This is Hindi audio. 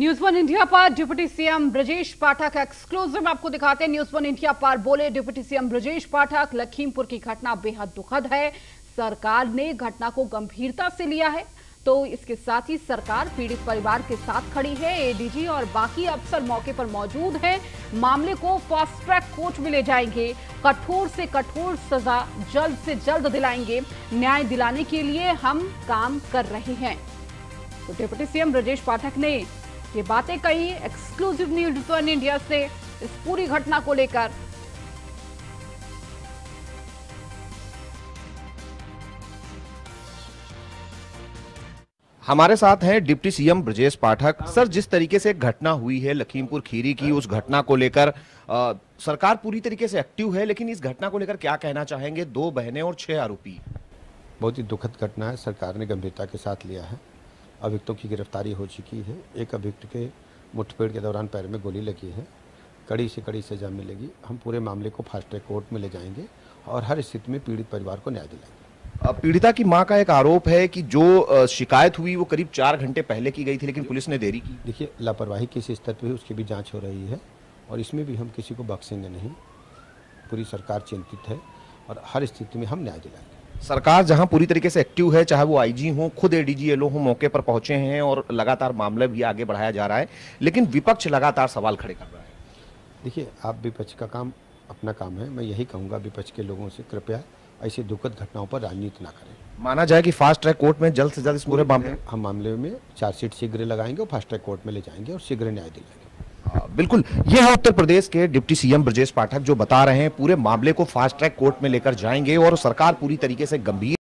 न्यूज़ वन इंडिया पर deputy CM Brajesh Pathak exclusive. आपको दिखाते हैं न्यूज़ वन इंडिया पर बोले, डिप्टी सीएम ब्रजेश पाठक, लखीमपुर की घटना बेहद दुखद है। सरकार ने घटना को गंभीरता से लिया है। तो इसके साथ ही सरकार पीड़ित परिवार के साथ खड़ी है। एडीजी और बाकी अफसर मौके पर मौजूद हैं। मामले को फास्ट ट्रैक कोर्ट में ले जाएँगे। कठोर से कठोर सजा जल्द से जल्द दिलाएँगे। न्याय दिलाने के लिए हम काम कर रहे हैं। तो डिप्टी सीएम ब्रजेश पाठक ने ये बातें कही एक्सक्लूसिव न्यूज़ वन इंडिया से इस पूरी घटना को लेकर। हमारे साथ हैं deputy CM Brajesh Pathak. Sir जिस तरीके से घटना हुई है लखीमपुर खीरी की उस घटना को लेकर सरकार पूरी तरीके से एक्टिव है लेकिन इस घटना को लेकर क्या कहना चाहेंगे? दो बहनें और छह आरोपी। बहुत ही दुखद घटना है सरकार ने गंभीरता के साथ लिया है। अभियुक्तों की गिरफ्तारी हो चुकी है। एक अभियुक्त के मुठभेड़ के दौरान पैर में गोली लगी है। कड़ी से कड़ी सजा मिलेगी। हम पूरे मामले को फास्ट ट्रैक कोर्ट में ले जाएँगे और हर स्थिति में पीड़ित परिवार को न्याय दिलाएँगे। पीड़िता की माँ का एक आरोप है कि जो शिकायत हुई वो करीब चार घंटे पहले की गई थी लेकिन पुलिस ने देरी की। देखिए लापरवाही किस स्तर पर उसकी भी जाँच हो रही है और इसमें भी हम किसी को बख्शेंगे नहीं। पूरी सरकार चिंतित है और हर स्थिति में हम न्याय दिलाएँगे। सरकार जहाँ पूरी तरीके से एक्टिव है चाहे वो आईजी हो खुद एडीजी एलओ हो मौके पर पहुँचे हैं और लगातार मामला भी आगे बढ़ाया जा रहा है लेकिन विपक्ष लगातार सवाल खड़े कर रहा है। देखिए आप विपक्ष का काम अपना काम है मैं यही कहूँगा विपक्ष के लोगों से कृपया ऐसी दुखद घटनाओं पर राजनीति ना करें। माना जाए कि फास्ट ट्रैक कोर्ट में जल्द से जल्द इस पूरे मामले हम मामले में चार्जशीट शीघ्र लगाएँगे और फास्ट ट्रैक कोर्ट में ले जाएँगे और शीघ्र न्याय दिलाएँगे। बिल्कुल, ये है उत्तर प्रदेश के डिप्टी सीएम ब्रजेश पाठक जो बता रहे हैं, पूरे मामले को फास्ट ट्रैक कोर्ट में लेकर जाएँगे और सरकार पूरी तरीके से गंभीर